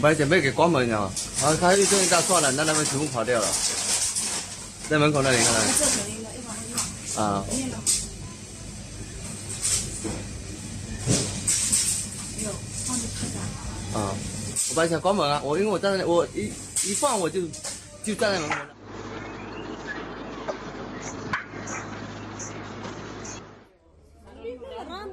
本来准备给关门的，好，他一声一大算了，那他们全部跑掉了，在门口那里看看。这肯定的，一会儿一会儿。啊，我本来想关门啊，我因为我站在我一一放我就就站在门口。Ram